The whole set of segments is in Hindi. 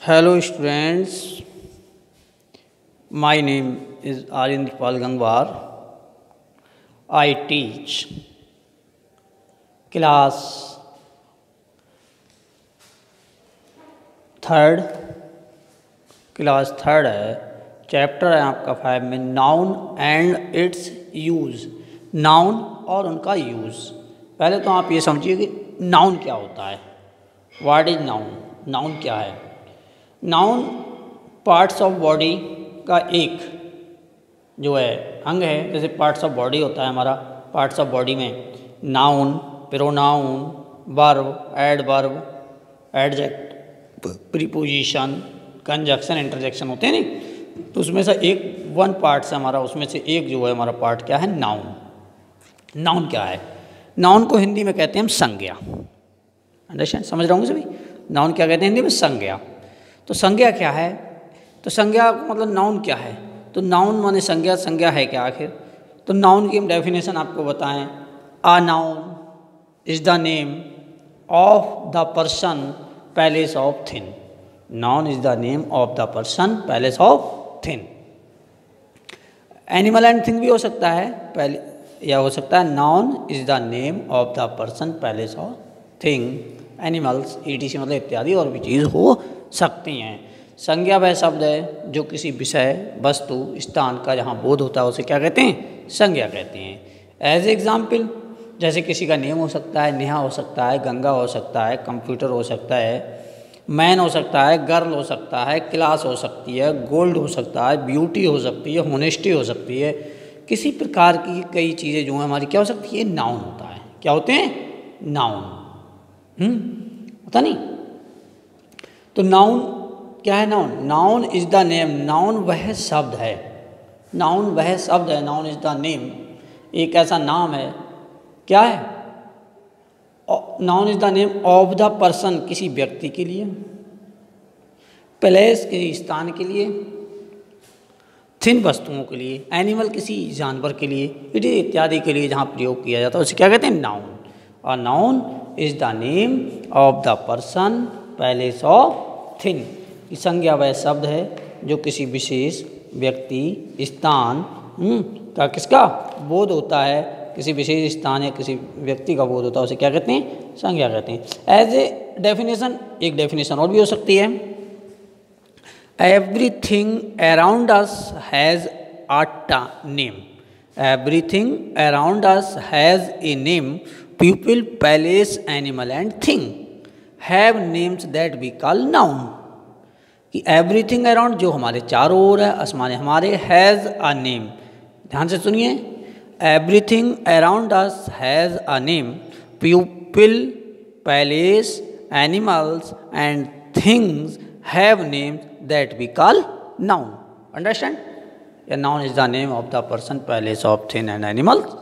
Hello students, my name is Aryendipal Gangwar. I teach class third class third है. चैप्टर है आपका फाइव में noun and its use noun और उनका यूज़ पहले तो आप ये समझिए कि नाउन क्या होता है. वाट इज़ नाउन नाउन क्या है? नाउन पार्ट्स ऑफ़ बॉडी का एक जो है, अंग है। जैसे पार्ट्स ऑफ़ बॉडी होता है हमारा पार्ट्स ऑफ़ बॉडी में noun pronoun verb adverb adjective preposition conjunction interjection होते हैं नहीं? तो उसमें से एक वन पार्ट से हमारा, उसमें से एक जो है हमारा पार्ट क्या है? नाउन नाउन क्या है? नाउन को हिंदी में कहते हैं हम संज्ञा। अंडरस्टैंड समझ रहा हूँ सभी? नाउन क्या कहते हैं? हिंदी में संज्ञा। तो संज्ञा क्या है? तो संज्ञा मतलब नाउन क्या है? तो नाउन माने संज्ञा। संज्ञा है क्या आखिर? तो नाउन की हम डेफिनेशन आपको बताएँ। A noun is the name of the person place of thing noun is the name of the person place of thing animal and thing भी हो सकता है। पहले या हो सकता है noun is the name of the person place of thing animals ई मतलब इत्यादि और भी चीज़ हो सकती हैं। संज्ञा वह शब्द है जो किसी विषय, वस्तु, स्थान का जहाँ बोध होता है, उसे क्या कहते हैं? संज्ञा कहते हैं। एज एग्ज़ाम्पल जैसे किसी का नेम हो सकता है, नेहा हो सकता है, गंगा हो सकता है कंप्यूटर हो सकता है मैन हो सकता है गर्ल हो सकता है क्लास हो सकती है गोल्ड हो सकता है ब्यूटी हो सकती है होनेस्टी हो सकती है। किसी प्रकार की कई चीज़ें जो हैं, हमारी क्या हो सकती है? नाउन होता है। क्या होते हैं? नाउन पता नहीं। तो नाउन क्या है noun noun is the name noun वह शब्द है। नाउन वह शब्द है। नाउन इज़ द नेम एक ऐसा नाम है। क्या है? Noun is the name of the person किसी व्यक्ति के लिए प्लेस किसी स्थान के लिए, थिन वस्तुओं के लिए एनिमल किसी जानवर के लिए, इत्यादि के लिए जहाँ प्रयोग किया जाता है। उसे क्या कहते हैं? नाउन और noun is the name of the person place of thing संज्ञा वह शब्द है जो किसी विशेष व्यक्ति स्थान हम्म, का किसका बोध होता है। किसी विशेष स्थान या किसी व्यक्ति का बोध होता है उसे क्या कहते हैं? संज्ञा कहते हैं। एज ए डेफिनेशन एक डेफिनेशन और भी हो सकती है। Everything around us has आटा name everything around us has a name people place animal and thing have names that we call noun कि एवरीथिंग अराउंड जो हमारे चारों ओर है, आसमान हमारे हैज़ अ नेम ध्यान से सुनिए। Everything around us has a name people place animals and things have names that we call noun understand या noun is the name of the person place of thing and animals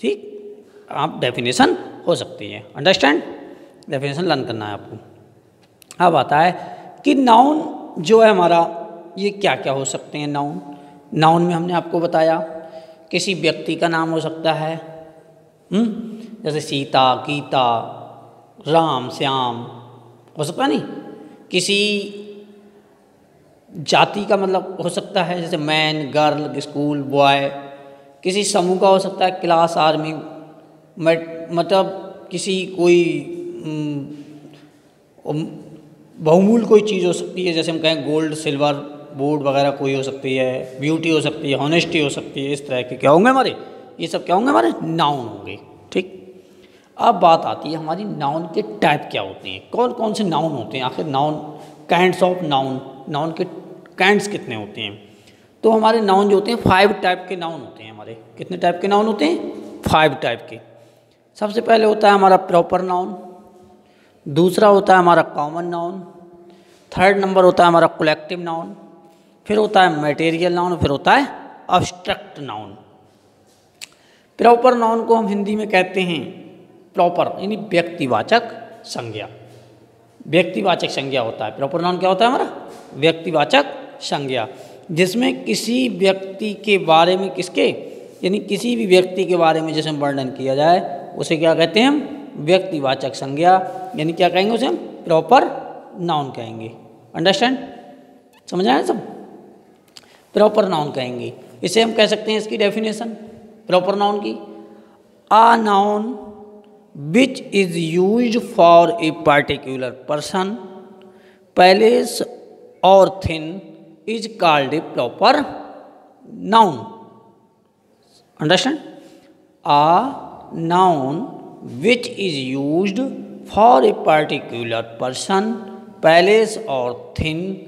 ठीक? आप डेफिनेशन हो सकती है। अंडरस्टैंड डेफिनेशन लर्न करना है आपको। अब आता है कि नाउन जो है हमारा, ये क्या क्या हो सकते हैं नाउन नाउन में हमने आपको बताया, किसी व्यक्ति का नाम हो सकता है हुँ? जैसे सीता, गीता, राम, श्याम, हो सकता नहीं? किसी जाति का मतलब हो सकता है, जैसे मैन गर्ल स्कूल बॉय किसी समूह का हो सकता है क्लास आर्मी मतलब किसी कोई बहुमूल कोई चीज़ हो सकती है, जैसे हम कहें गोल्ड सिल्वर बोर्ड वगैरह कोई हो सकती है ब्यूटी हो सकती है हॉनेस्टी हो सकती है, इस तरह के क्या होंगे हमारे? ये सब क्या होंगे हमारे? नाउन होंगे, ठीक? अब बात आती है हमारी नाउन के टाइप क्या होते हैं? कौन कौन से नाउन होते हैं? आखिर noun kinds of noun noun के काइंड्स कितने होते हैं? तो हमारे नाउन जो होते हैं फाइव टाइप के नाउन होते हैं हमारे। कितने टाइप के नाउन होते हैं? फाइव टाइप के। सबसे पहले होता है हमारा प्रॉपर नाउन दूसरा होता है हमारा कॉमन नाउन थर्ड नंबर होता है हमारा कलेक्टिव नाउन फिर होता है मटेरियल नाउन फिर होता है अब्स्ट्रक्ट नाउन प्रॉपर नाउन को हम हिंदी में कहते हैं प्रॉपर यानी व्यक्तिवाचक संज्ञा. व्यक्तिवाचक संज्ञा होता है। प्रॉपर नाउन क्या होता है हमारा? व्यक्तिवाचक संज्ञा, जिसमें किसी व्यक्ति के बारे में किसके, यानी किसी भी व्यक्ति के बारे में जैसे वर्णन किया जाए उसे क्या कहते हैं हम? व्यक्तिवाचक संज्ञा, यानी क्या कहेंगे उसे हम? प्रॉपर नाउन कहेंगे। अंडरस्टैंड समझ आए सब? प्रॉपर नाउन कहेंगे। इसे हम कह सकते हैं इसकी डेफिनेशन प्रॉपर नाउन की। A noun which is use for a particular person place और thing is called a proper noun understand a noun which is use for a particular person place और thing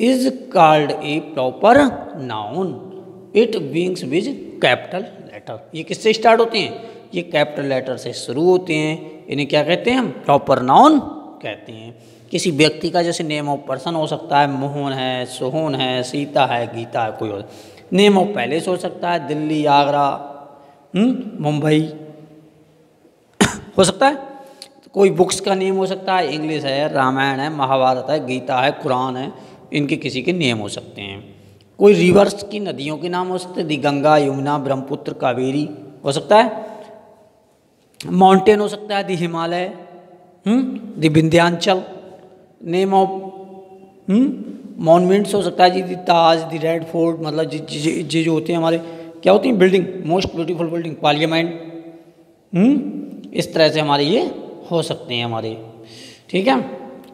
is called a proper noun it begins with capital letter ये किससे स्टार्ट होते हैं? ये कैपिटल लेटर से शुरू होते हैं। इन्हें क्या कहते हैं हम? प्रॉपर नाउन कहते हैं। किसी व्यक्ति का जैसे नेम ऑफ़ पर्सन हो सकता है, मोहन है, सोहन है, सीता है, गीता है, कोई और। नेम ऑफ़ पैलेस हो सकता है, दिल्ली, आगरा मुंबई। हो सकता है? कोई बुक्स का नेम हो सकता है, इंग्लिश है, रामायण है, महाभारत है, गीता है, कुरान है, इनके किसी के नेम हो सकते हैं। कोई रिवर्स की नदियों के नाम हो सकते हैं दी गंगा यमुना, ब्रह्मपुत्र, कावेरी, हो सकता है? माउंटेन हो सकता है, the Himalaya the Vindhyachal name of monuments हो सकता है, जी, the Taj, the red fort मतलब जी जी जो होते हैं हमारे क्या होती हैं building most beautiful building parliament इस तरह से हमारे ये हो सकते हैं हमारे। ठीक है?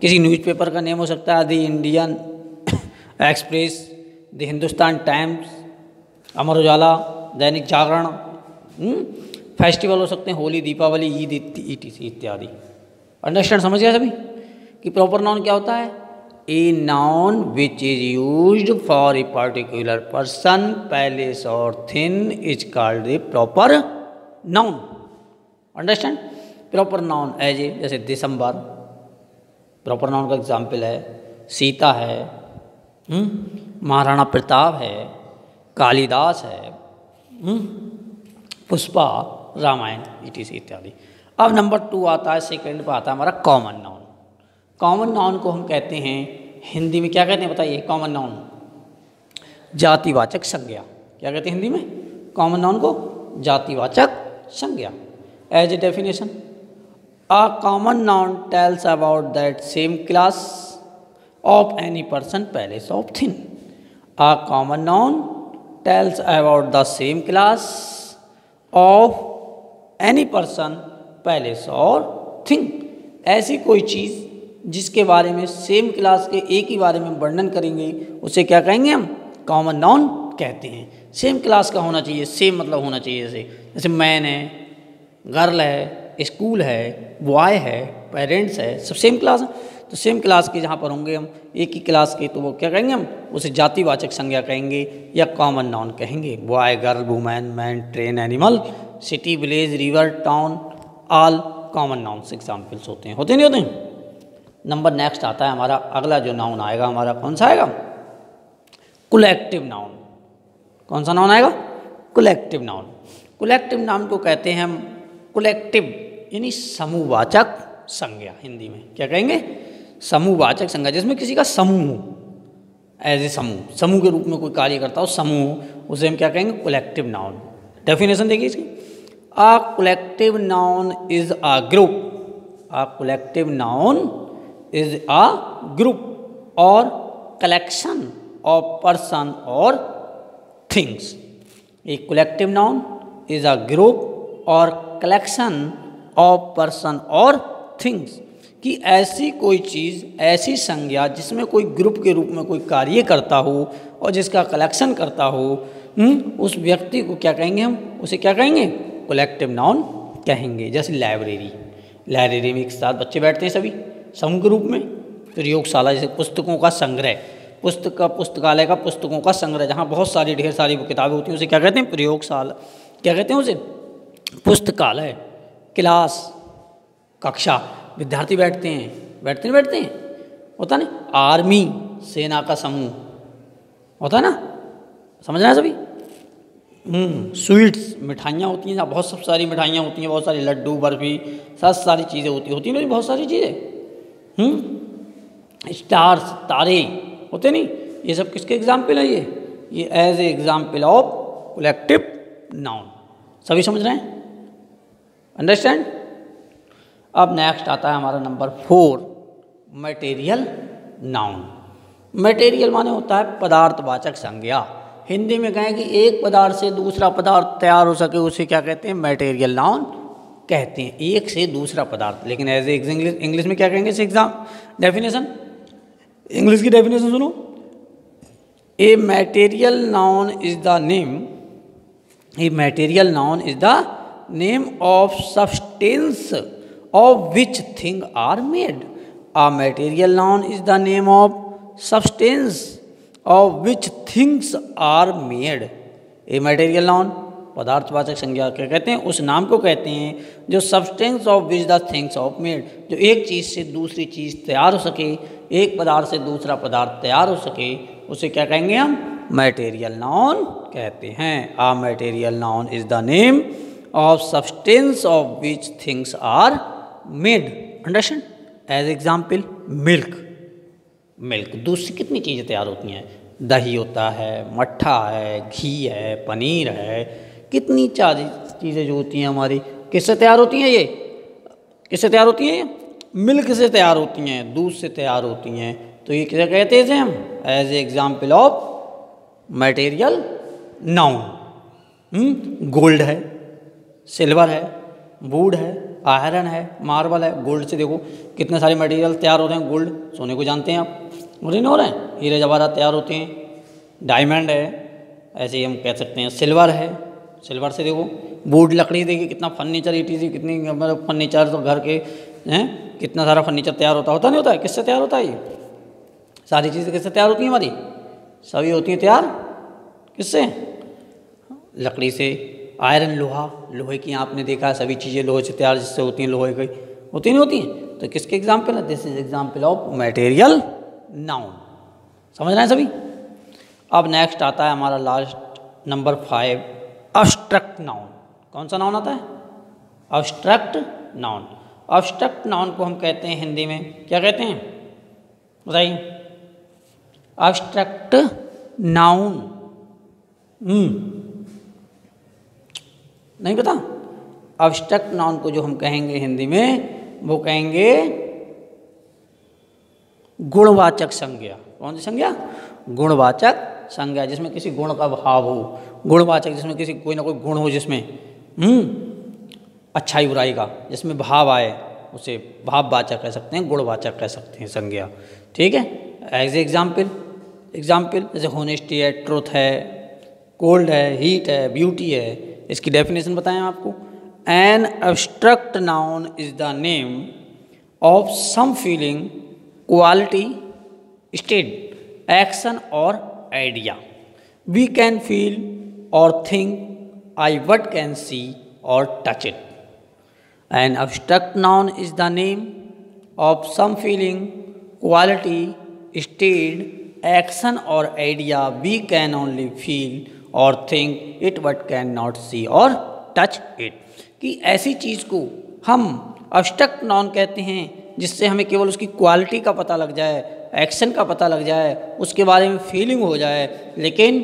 किसी न्यूज़पेपर का नेम हो सकता है the Indian Express the Hindustan Times Amar Ujala, Dainik Jagran. Festival हम्म? हो सकते हैं, होली, दीपावली, ईद इत्यादि। अंडरस्टैंड समझ गया सभी? कि प्रॉपर नाउन क्या होता है? A noun which is use for a particular person palace or thing is called a proper noun understand proper noun as a जैसे दिसंबर प्रॉपर नाउन का एग्ज़ाम्पल है, सीता है हम्म? महाराणा प्रताप है, कालिदास है हम्म? पुष्पा, रामायण इटीसी इत्यादि अब नंबर टू आता है सेकंड पर आता है हमारा कॉमन नाउन कॉमन नाउन को हम कहते हैं, हिंदी में क्या कहते हैं बताइए? कॉमन नाउन जातिवाचक संज्ञा। क्या कहते हैं हिंदी में? कॉमन नाउन को जातिवाचक संज्ञा। As a definition a common noun tells about that same class of any person palace of thin. A common noun tells about the same class of any person palace or thing. ऐसी कोई चीज़ जिसके बारे में सेम क्लास के एक ही बारे में वर्णन करेंगे, उसे क्या कहेंगे हम? कॉमन नाउन कहते हैं। सेम क्लास का होना चाहिए सेम मतलब होना चाहिए जैसे जैसे मैन है गर्ल है स्कूल है बॉय है पेरेंट्स है, सब सेम क्लास है। तो सेम क्लास के जहाँ पर होंगे हम, एक ही क्लास के तो वो क्या कहेंगे हम? उसे जातिवाचक संज्ञा कहेंगे या कॉमन नाउन कहेंगे। Boy girl woman man train animal city village river town all common nouns examples होते हैं। होते नहीं होते? नंबर नेक्स्ट आता है हमारा, अगला जो नाउन आएगा हमारा, कौन सा आएगा? कुलेक्टिव नाउन कौन सा नाउन आएगा? कुलेक्टिव नाउन कुलेक्टिव नाउन को कहते हैं हम कुलेक्टिव यानी समूहवाचक संज्ञा, हिंदी में। क्या कहेंगे? समूहवाचक संज्ञा, जिसमें किसी का समूह एज ए समूह। समूह के रूप में कोई कार्य करता हो, समूह उसे हम क्या कहेंगे? कलेक्टिव नाउन डेफिनेशन देखिए इसकी। A collective noun is a group a collective noun is a group or collection of person or things a collective noun is a group or collection of person or things कि ऐसी कोई चीज़ ऐसी संज्ञा जिसमें कोई ग्रुप के रूप में कोई कार्य करता हो और जिसका कलेक्शन करता हो? हम्म, उस व्यक्ति को क्या कहेंगे हम? उसे क्या कहेंगे? कलेक्टिव नाउन कहेंगे जैसे लाइब्रेरी लाइब्रेरी में एक साथ बच्चे बैठते हैं सभी। समूह के रूप में प्रयोगशाला जैसे पुस्तकों का संग्रह पुस्तक का पुस्तकालय का पुस्तकों का संग्रह जहाँ बहुत सारी ढेर सारी किताबें होती हैं उसे क्या कहते हैं? प्रयोगशाला। क्या कहते हैं उसे? पुस्तकालय क्लास कक्षा। विद्यार्थी बैठते हैं। बैठते नहीं बैठते हैं? होता ना आर्मी सेना का समूह। होता है ना? समझ रहे हैं सभी? स्वीट्स हम्म, मिठाइयाँ होती हैं बहुत सब सारी मिठाइयाँ होती हैं बहुत सारी लड्डू बर्फ़ी सब सारी चीज़ें होती होती हैं बहुत सारी चीज़ें। स्टार्स हम्म, तारे होते नहीं? ये सब किसके एग्ज़ाम्पल है ये? ये as a example of collective noun सभी समझ रहे हैं? अंडरस्टैंड अब नेक्स्ट आता है हमारा number four material noun material माने होता है पदार्थवाचक संज्ञा। हिंदी में कहें कि एक पदार्थ से दूसरा पदार्थ तैयार हो सके उसे क्या कहते हैं? मटेरियल नाउन कहते हैं, एक से दूसरा पदार्थ। लेकिन एज ए इंग्लिश इंग्लिश में क्या कहेंगे? इस एग्ज़ाम डेफिनेशन इंग्लिश की डेफिनेशन सुनो। A material noun is the name a material noun is the name of substance of which thing are made a material noun is the name of substance of which things are made a material noun पदार्थवाचक संज्ञा क्या कहते हैं? उस नाम को कहते हैं जो substance of which the things of made जो एक चीज़ से दूसरी चीज़ तैयार हो सके, एक पदार्थ से दूसरा पदार्थ तैयार हो सके, उसे क्या कहेंगे हम? मटेरियल नाउन कहते हैं। A material noun is the name of substance of which things are made understand as example milk milk दूध से कितनी चीज़ें तैयार होती हैं? दही होता है, मट्ठा है, घी है, पनीर है कितनी चार चीज़ें जो होती हैं हमारी? किससे तैयार होती हैं ये? किससे तैयार होती हैं ये? मिल्क से तैयार होती हैं, दूध से तैयार होती हैं। तो ये क्या कहते हैं हम? As example of material noun gold है सिल्वर है वुड है आयरन है मार्बल है। गोल्ड से देखो, कितने सारे मटेरियल तैयार हो रहे हैं गोल्ड सोने को जानते हैं आप? मुझे नहीं हो रहे हैं? हीरे जवाहरात तैयार होते हैं। डायमंड है, ऐसे ही हम कह सकते हैं। सिल्वर है सिल्वर से देखो। वुड लकड़ी देखिए कितना फर्नीचर ईटीसी कितनी मतलब फर्नीचर तो घर के, हैं? कितना सारा फर्नीचर तैयार होता होता नहीं होता है? किससे तैयार होता है ये? सारी चीज़ें किससे तैयार होती हैं हमारी? सभी होती हैं तैयार? किससे? लकड़ी से। आयरन लोहा। लोहे की आपने देखा है, सभी चीज़ें लोहे से तैयार जिससे होती हैं, लोहे की। होती नहीं होती हैं? तो किसके एग्ज़ाम्पल है? This is example of material noun समझ रहे हैं सभी? अब नेक्स्ट आता है हमारा last number five abstract noun कौन सा नाउन आता है? अब्स्ट्रक्ट नाउन अब्स्ट्रक्ट नाउन को हम कहते हैं हिंदी में। क्या कहते हैं? बताइए। अब्स्ट्रक्ट नाउन नहीं पता? अब्स्ट्रक्ट नाउन को जो हम कहेंगे हिंदी में, वो कहेंगे गुणवाचक संज्ञा। कौन सी संज्ञा? गुणवाचक संज्ञा, जिसमें किसी गुण का भाव हो। गुणवाचक, जिसमें किसी कोई ना कोई गुण हो, जिसमें हम्म अच्छाई बुराई का, जिसमें भाव आए, उसे भाववाचक कह सकते हैं, गुणवाचक कह सकते हैं संज्ञा। ठीक है? एज एग्ज़ाम्पल एग्ज़ाम्पल जैसे होनेस्टी है ट्रुथ है कोल्ड है हीट है ब्यूटी है, इसकी डेफिनेशन बताएँ आपको। An abstract noun is the name of some feeling quality state action or idea we can feel or think I but can see or touch it an abstract noun is the name of some feeling quality state action or idea we can only feel or think it but can not see और टच इट कि ऐसी चीज़ को हम अब्स्ट्रक्ट नाउन कहते हैं, जिससे हमें केवल उसकी क्वालिटी का पता लग जाए एक्शन का पता लग जाए, उसके बारे में फीलिंग हो जाए, लेकिन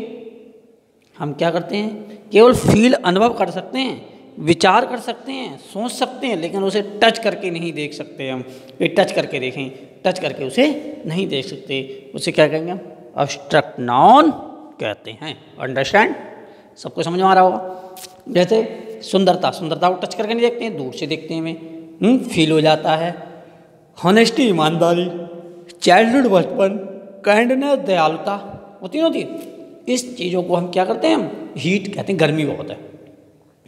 हम क्या करते हैं? केवल फील अनुभव कर सकते हैं, विचार कर सकते हैं, सोच सकते हैं, लेकिन उसे टच करके नहीं देख सकते हम। ये टच करके देखें टच करके उसे नहीं देख सकते। उसे क्या कहेंगे हम? अब्स्ट्रक्ट नॉन कहते हैं। अंडरस्टैंड सबको समझ में आ रहा होगा? जैसे सुंदरता सुंदरता को टच करके नहीं देखते हैं, दूर से देखते हैं हमें फील हो जाता है। हॉनेस्टी ईमानदारी चाइल्डहुड बचपन काइंडनेस दयालुता होती नहीं होती इस चीज़ों को हम क्या करते हैं? हीट कहते हैं गर्मी बहुत है।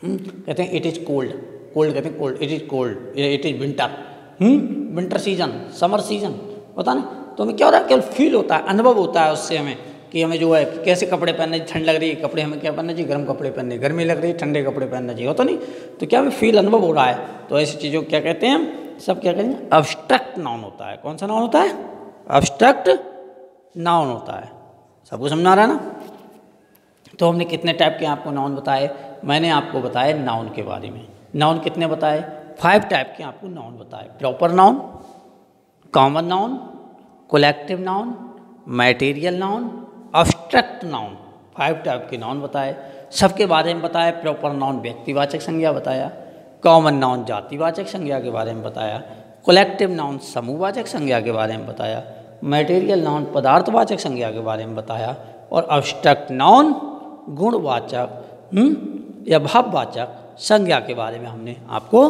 हम्म, कहते हैं इट इज़ कोल्ड कोल्ड कहते हैं cold it is cold it is winter winter season summer season होता ना तो हमें क्या हो रहा है? केवल फील होता है अनुभव होता है उससे हमें कि हमें जो है कैसे कपड़े पहनने ठंड लग रही है कपड़े हमें क्या पहनना चाहिए गर्म कपड़े पहनने गर्मी लग रही है ठंडे कपड़े पहनना चाहिए होता नहीं? तो क्या हमें फील अनुभव हो रहा है? तो ऐसी चीज़ों क्या कहते हैं हम? सब क्या कहेंगे? अब्स्ट्रक्ट नाउन होता है। कौन सा नाउन होता है? अब्स्ट्रक्ट नाउन होता है। सबको समझ रहा है ना? तो हमने कितने टाइप के आपको नाउन बताए? मैंने आपको बताया नाउन के बारे में। नाउन कितने बताए? फाइव टाइप के आपको नाउन बताए। Proper noun common noun collective noun material noun abstract noun five type के नाउन बताए। सबके बारे में बताया प्रॉपर नाउन व्यक्तिवाचक संज्ञा बताया। कॉमन नाउन जातिवाचक संज्ञा के बारे में बताया। कलेक्टिव नाउन समूहवाचक संज्ञा के बारे में बताया। मटेरियल नाउन पदार्थवाचक संज्ञा के बारे में बताया। और अब्स्ट्रक्ट नाउन गुणवाचक हम्म, या भाववाचक संज्ञा के बारे में हमने आपको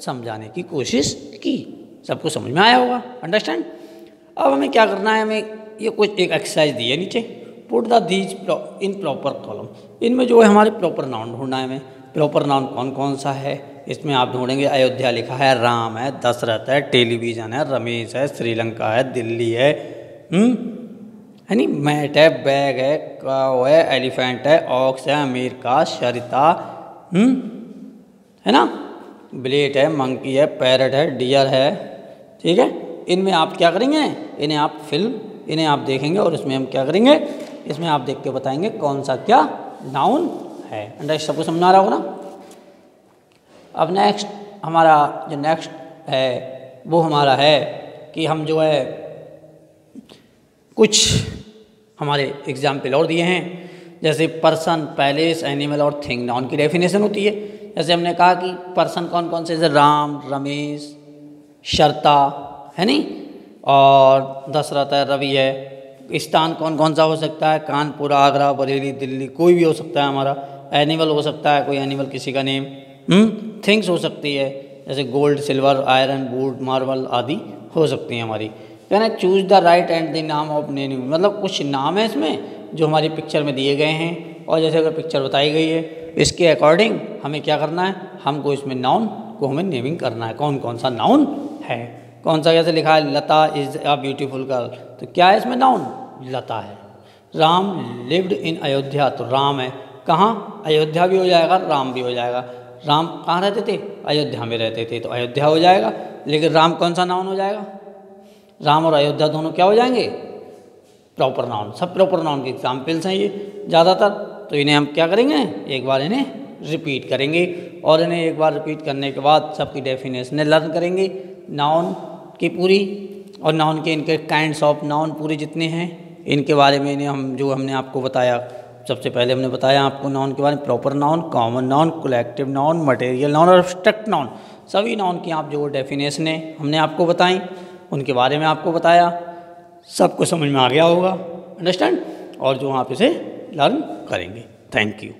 समझाने की कोशिश की। सबको समझ में आया होगा? अंडरस्टैंड अब हमें क्या करना है? हमें ये कुछ एक एक्सरसाइज दी है नीचे। Put the these in proper column इनमें जो है हमारे प्रॉपर नाउन ढूंढना है हमें। प्रॉपर नाउन कौन कौन सा है? इसमें आप ढूंढेंगे अयोध्या लिखा है राम है दशरथ है टेलीविज़न है रमेश है श्रीलंका है दिल्ली है। हम्म? है नी मैट है, बैग है, काव है, एलिफेंट है, ऑक्स है अमेरिका सरिता हम्म? है ना? ब्लेट है, मंकी है, पैरट है, डियर है, ठीक है? इनमें आप क्या करेंगे? इन्हें आप फ़िल्म, इन्हें आप देखेंगे और इसमें हम क्या करेंगे? इसमें आप देख के बताएँगे कौन सा क्या नाउन है। अंडर सबको समझ आ रहा होगा ना? अब नेक्स्ट हमारा जो नेक्स्ट है, वो हमारा है कि हम जो है कुछ हमारे एग्ज़ाम्पल और दिए हैं। जैसे पर्सन पैलेस एनिमल और थिंग नाउन की डेफिनेशन होती है। जैसे हमने कहा कि पर्सन कौन कौन से, जैसे राम, रमेश, शर्ता, है नी और दशरथ है, रवि है। स्थान कौन कौन सा हो सकता है? कानपुर, आगरा, बरेली, दिल्ली, कोई भी हो सकता है हमारा। एनिमल हो सकता है, कोई एनिमल किसी का नेम थिंग्स हो सकती है। जैसे gold silver iron wood marble आदि हो सकती हैं हमारी। कहना choose the right and the नाम ऑफ़ नेम मतलब कुछ नाम है इसमें जो हमारी पिक्चर में दिए गए हैं। और जैसे अगर पिक्चर बताई गई है, इसके अकॉर्डिंग हमें क्या करना है? हमको इसमें नाउन को हमें नेमिंग करना है। कौन कौन सा नाउन है? कौन सा कैसे लिखा है, Lata is a beautiful girl. तो क्या है इसमें नाउन लता है। राम लिव्ड इन अयोध्या तो राम है। कहाँ? अयोध्या भी हो जाएगा, राम भी हो जाएगा। राम कहाँ रहते थे? अयोध्या में रहते थे तो अयोध्या हो जाएगा। लेकिन राम कौन सा नाउन हो जाएगा? राम और अयोध्या दोनों क्या हो जाएँगे? प्रॉपर नाउन सब प्रॉपर नाउन के एग्जाम्पल्स हैं ये, ज़्यादातर। तो इन्हें हम क्या करेंगे? एक बार इन्हें रिपीट करेंगे और इन्हें एक बार रिपीट करने के बाद सबकी डेफिनेशन लर्न करेंगे। नाउन की पूरी और नाउन के इनके काइंड्स ऑफ़ नाउन पूरे जितने हैं, इनके बारे में इन्हें हम, जो हमने आपको बताया, सबसे पहले हमने बताया आपको नाउन के बारे में proper noun common noun collective noun material noun और एब्स्ट्रक्ट नाउन सभी नाउन की आप जो डेफिनेशन है, हमने आपको बताई। उनके बारे में आपको बताया। सबको समझ में आ गया होगा। अंडरस्टैंड और जो आप इसे लर्न करेंगे। Thank you